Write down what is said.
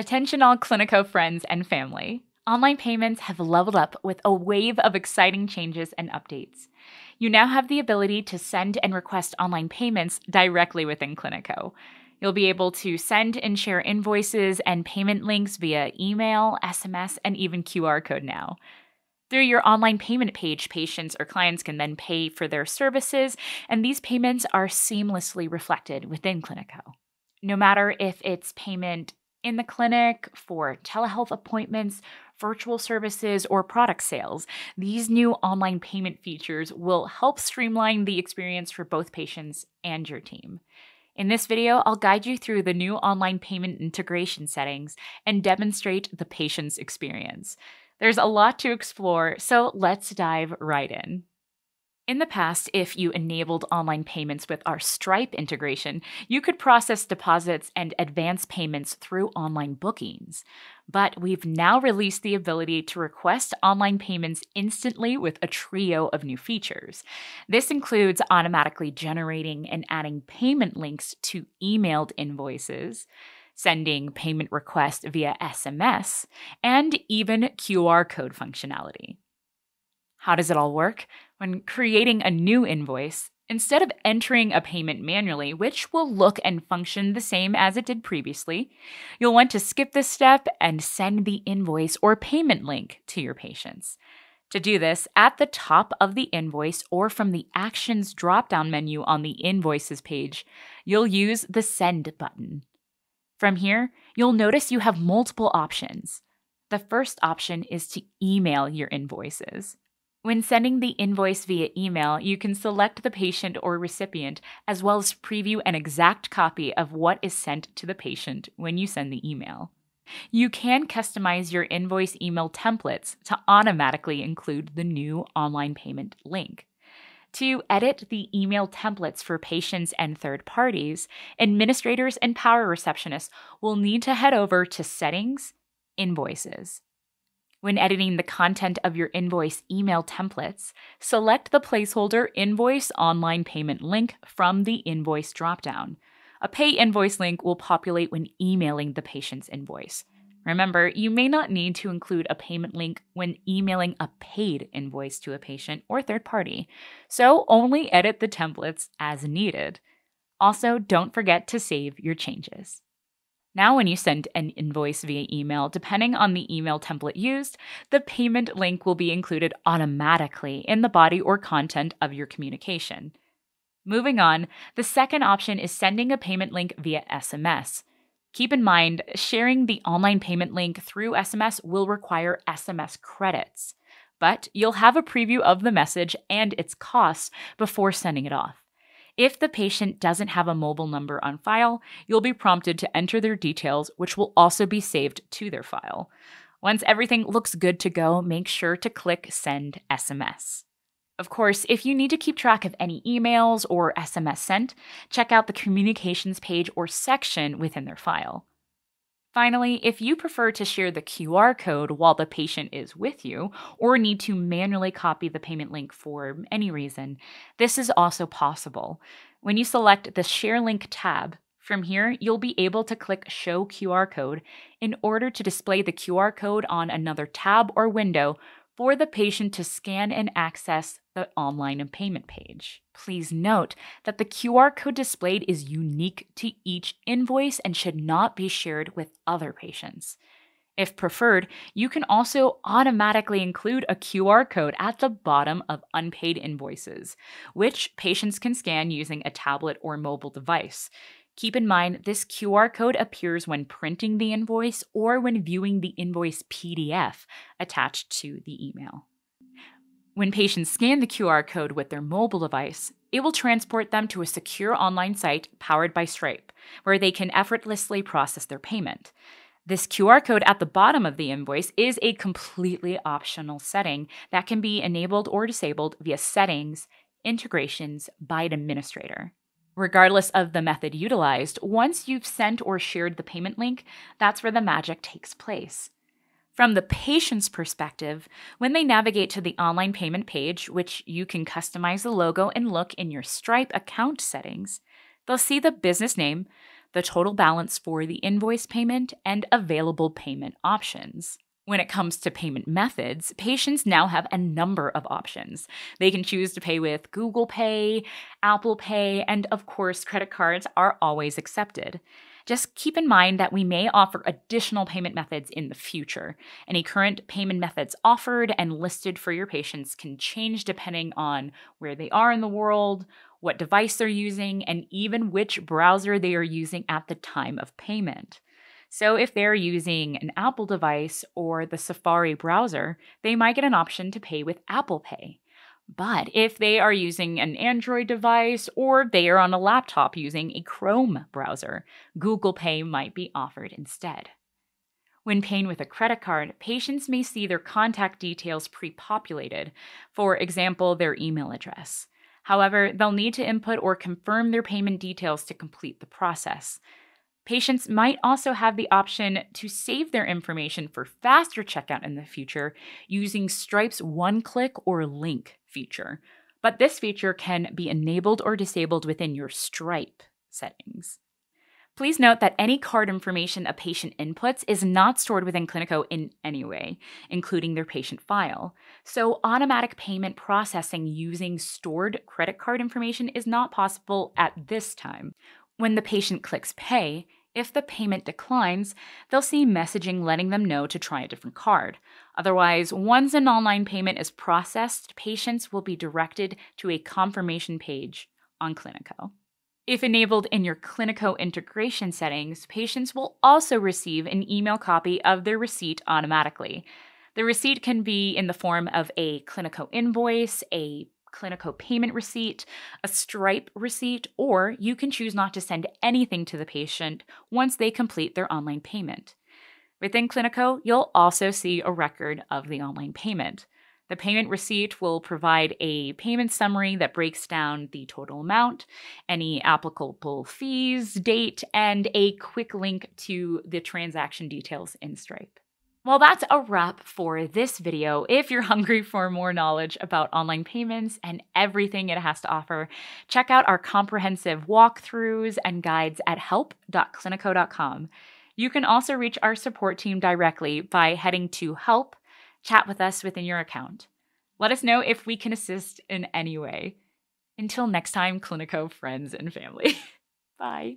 Attention, all Cliniko friends and family. Online payments have leveled up with a wave of exciting changes and updates. You now have the ability to send and request online payments directly within Cliniko. You'll be able to send and share invoices and payment links via email, SMS, and even QR code now. Through your online payment page, patients or clients can then pay for their services, and these payments are seamlessly reflected within Cliniko. No matter if it's payment in the clinic, for telehealth appointments, virtual services, or product sales, these new online payment features will help streamline the experience for both patients and your team. In this video, I'll guide you through the new online payment integration settings and demonstrate the patient's experience. There's a lot to explore, so let's dive right in. In the past, if you enabled online payments with our Stripe integration, you could process deposits and advance payments through online bookings. But we've now released the ability to request online payments instantly with a trio of new features. This includes automatically generating and adding payment links to emailed invoices sending payment requests via SMS, and even QR code functionality. How does it all work? When creating a new invoice, instead of entering a payment manually, which will look and function the same as it did previously, you'll want to skip this step and send the invoice or payment link to your patients. To do this, at the top of the invoice or from the Actions drop down menu on the Invoices page, you'll use the Send button. From here, you'll notice you have multiple options. The first option is to email your invoices. When sending the invoice via email, you can select the patient or recipient, as well as preview an exact copy of what is sent to the patient when you send the email. You can customize your invoice email templates to automatically include the new online payment link. To edit the email templates for patients and third parties, administrators and power receptionists will need to head over to Settings, Invoices. When editing the content of your invoice email templates, select the placeholder Invoice Online Payment link from the Invoice dropdown. A Pay Invoice link will populate when emailing the patient's invoice. Remember, you may not need to include a payment link when emailing a paid invoice to a patient or third party, so only edit the templates as needed. Also, don't forget to save your changes. Now, when you send an invoice via email, depending on the email template used, the payment link will be included automatically in the body or content of your communication. Moving on, the second option is sending a payment link via SMS. Keep in mind, sharing the online payment link through SMS will require SMS credits, but you'll have a preview of the message and its costs before sending it off. If the patient doesn't have a mobile number on file, you'll be prompted to enter their details, which will also be saved to their file. Once everything looks good to go, make sure to click Send SMS. Of course, if you need to keep track of any emails or SMS sent, check out the Communications page or section within their file. Finally, if you prefer to share the QR code while the patient is with you, or need to manually copy the payment link for any reason, this is also possible. When you select the Share Link tab, from here, you'll be able to click Show QR Code in order to display the QR code on another tab or window for the patient to scan and access the online and payment page. Please note that the QR code displayed is unique to each invoice and should not be shared with other patients. If preferred, you can also automatically include a QR code at the bottom of unpaid invoices, which patients can scan using a tablet or mobile device. Keep in mind, this QR code appears when printing the invoice or when viewing the invoice PDF attached to the email. When patients scan the QR code with their mobile device, it will transport them to a secure online site powered by Stripe, where they can effortlessly process their payment. This QR code at the bottom of the invoice is a completely optional setting that can be enabled or disabled via Settings, Integrations by an administrator. Regardless of the method utilized, once you've sent or shared the payment link, that's where the magic takes place. From the patient's perspective, when they navigate to the online payment page, which you can customize the logo and look in your Stripe account settings, they'll see the business name, the total balance for the invoice payment, and available payment options. When it comes to payment methods, patients now have a number of options. They can choose to pay with Google Pay, Apple Pay, and of course, credit cards are always accepted. Just keep in mind that we may offer additional payment methods in the future. Any current payment methods offered and listed for your patients can change depending on where they are in the world, what device they're using, and even which browser they are using at the time of payment. So, if they're using an Apple device or the Safari browser, they might get an option to pay with Apple Pay. But if they are using an Android device or they are on a laptop using a Chrome browser, Google Pay might be offered instead. When paying with a credit card, patients may see their contact details pre populated, for example, their email address. However, they'll need to input or confirm their payment details to complete the process. Patients might also have the option to save their information for faster checkout in the future using Stripe's one click or link feature. But this feature can be enabled or disabled within your Stripe settings. Please note that any card information a patient inputs is not stored within Cliniko in any way, including their patient file. So, automatic payment processing using stored credit card information is not possible at this time. When the patient clicks pay, if the payment declines, they'll see messaging letting them know to try a different card. Otherwise, once an online payment is processed, patients will be directed to a confirmation page on Cliniko. If enabled in your Cliniko integration settings, patients will also receive an email copy of their receipt automatically. The receipt can be in the form of a Cliniko invoice, a Cliniko payment receipt, a Stripe receipt, or you can choose not to send anything to the patient once they complete their online payment. Within Cliniko, you'll also see a record of the online payment. The payment receipt will provide a payment summary that breaks down the total amount, any applicable fees, date, and a quick link to the transaction details in Stripe. Well, that's a wrap for this video. If you're hungry for more knowledge about online payments and everything it has to offer, check out our comprehensive walkthroughs and guides at help.cliniko.com. You can also reach our support team directly by heading to help, chat with us within your account. Let us know if we can assist in any way. Until next time, Cliniko friends and family. Bye.